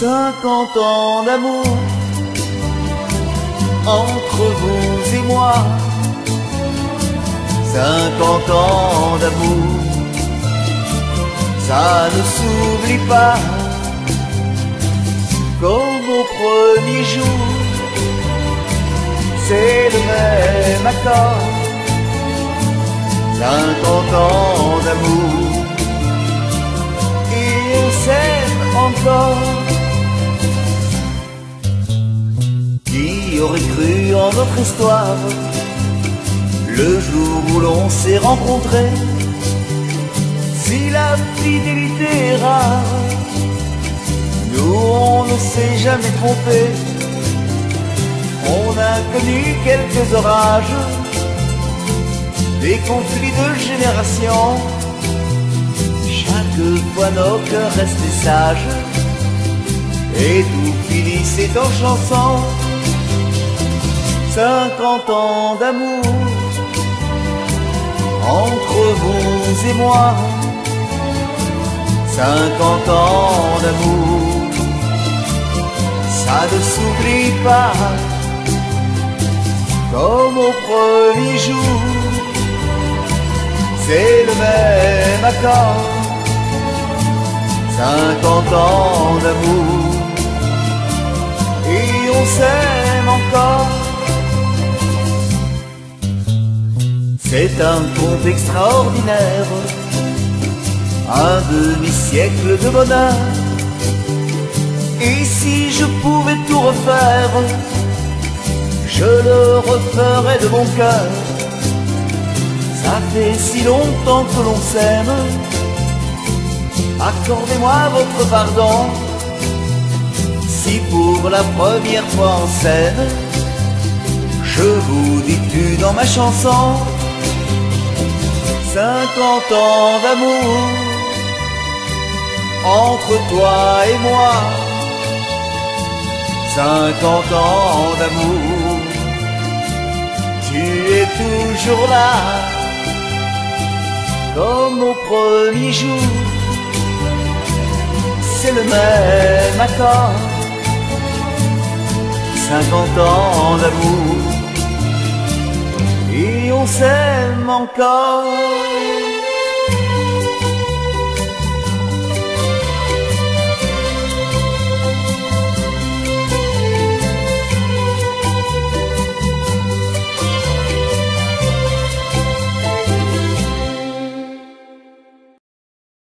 Cinquante ans d'amour entre vous et moi. Cinquante ans d'amour, ça ne s'oublie pas. Comme au premier jour, c'est le même accord. Cinquante ans d'amour, et on s'aime encore. Aurait cru en notre histoire le jour où l'on s'est rencontrés Si la fidélité est rare, nous on ne s'est jamais trompé. On a connu quelques orages, des conflits de génération. Chaque fois nos cœurs restaient sages, et tout finissait en chanson. Cinquante ans d'amour entre vous et moi. Cinquante ans d'amour, ça ne s'oublie pas. Comme au premier jour, c'est le même accord. Cinquante ans d'amour, et on s'aime encore. C'est un conte extraordinaire, un demi-siècle de bonheur. Et si je pouvais tout refaire, je le referais de mon cœur. Ça fait si longtemps que l'on s'aime, accordez-moi votre pardon. Si pour la première fois en scène, je vous dis tu dans ma chanson. Cinquante ans d'amour entre toi et moi. Cinquante ans d'amour, tu es toujours là, comme au premier jour. C'est le même accord. Cinquante ans d'amour et on s'aime encore.